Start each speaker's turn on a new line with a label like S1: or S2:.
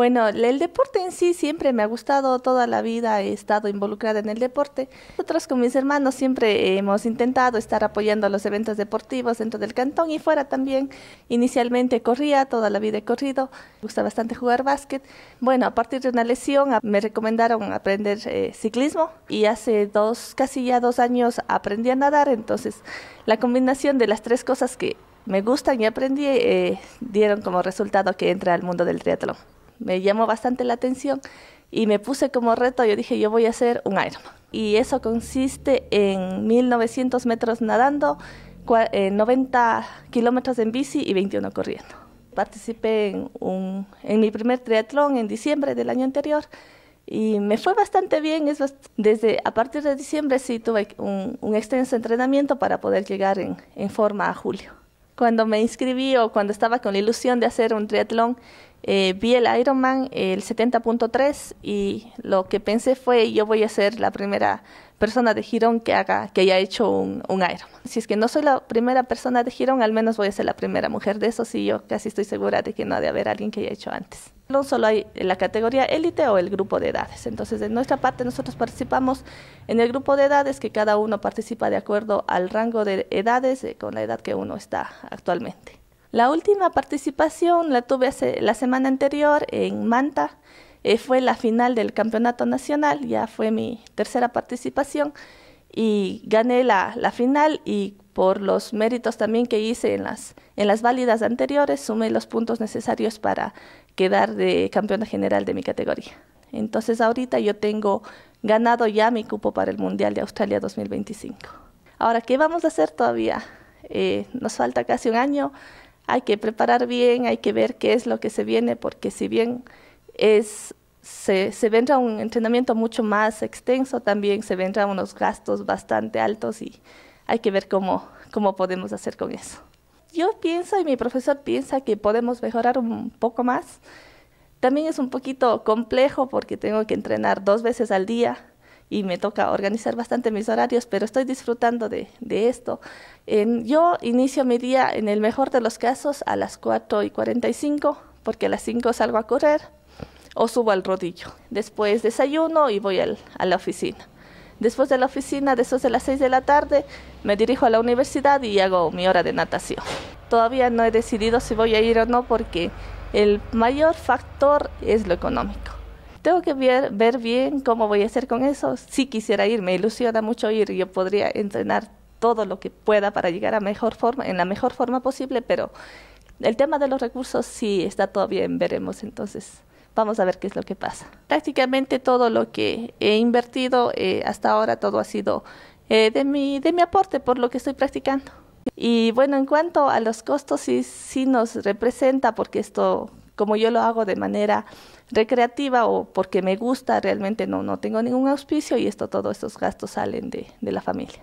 S1: Bueno, el deporte en sí siempre me ha gustado, toda la vida he estado involucrada en el deporte. Nosotros con mis hermanos siempre hemos intentado estar apoyando los eventos deportivos dentro del cantón y fuera también. Inicialmente corría, toda la vida he corrido, me gusta bastante jugar básquet. Bueno, a partir de una lesión me recomendaron aprender eh, ciclismo y hace dos, casi ya dos años aprendí a nadar, entonces la combinación de las tres cosas que me gustan y aprendí eh, dieron como resultado que entre al mundo del triatlón me llamó bastante la atención y me puse como reto, yo dije, yo voy a hacer un Ironman. Y eso consiste en 1900 metros nadando, 90 eh, kilómetros en bici y 21 corriendo. Participé en, mi primer triatlón en diciembre del año anterior y me fue bastante bien. Es desde a partir de diciembre sí tuve un, extenso entrenamiento para poder llegar en forma a julio. Cuando me inscribí o cuando estaba con la ilusión de hacer un triatlón, eh, vi el Ironman, el 70.3, y lo que pensé fue, yo voy a ser la primera persona de Girón que haga, que haya hecho un, un Ironman. Si es que no soy la primera persona de Girón, al menos voy a ser la primera mujer de eso, sí, yo casi estoy segura de que no ha de haber alguien que haya hecho antes. No solo hay la categoría élite o el grupo de edades. Entonces, de nuestra parte, nosotros participamos en el grupo de edades, que cada uno participa de acuerdo al rango de edades eh, con la edad que uno está actualmente. La última participación la tuve hace, la semana anterior en Manta. Eh, fue la final del campeonato nacional, ya fue mi tercera participación y gané la, la final y por los méritos también que hice en las, en las válidas anteriores, sumé los puntos necesarios para quedar de campeona general de mi categoría. Entonces ahorita yo tengo ganado ya mi cupo para el Mundial de Australia 2025. Ahora, ¿qué vamos a hacer todavía? Eh, nos falta casi un año hay que preparar bien, hay que ver qué es lo que se viene, porque si bien es se, se vendrá un entrenamiento mucho más extenso, también se vendrán unos gastos bastante altos y hay que ver cómo, cómo podemos hacer con eso. Yo pienso y mi profesor piensa que podemos mejorar un poco más. También es un poquito complejo porque tengo que entrenar dos veces al día y me toca organizar bastante mis horarios, pero estoy disfrutando de, de esto. En, yo inicio mi día, en el mejor de los casos, a las 4 y 45, porque a las 5 salgo a correr o subo al rodillo. Después desayuno y voy al, a la oficina. Después de la oficina, después de las 6 de la tarde, me dirijo a la universidad y hago mi hora de natación. Todavía no he decidido si voy a ir o no porque el mayor factor es lo económico tengo que ver, bien cómo voy a hacer con eso. Si quisiera ir, me ilusiona mucho ir, yo podría entrenar todo lo que pueda para llegar a mejor forma, en la mejor forma posible, pero el tema de los recursos sí está todavía en veremos, entonces vamos a ver qué es lo que pasa. Prácticamente todo lo que he invertido eh, hasta ahora, todo ha sido eh, de, mi, de mi aporte por lo que estoy practicando. Y bueno, en cuanto a los costos, sí, sí nos representa, porque esto, como yo lo hago de manera recreativa o porque me gusta, realmente no, no tengo ningún auspicio y esto, todos estos gastos salen de, de la familia.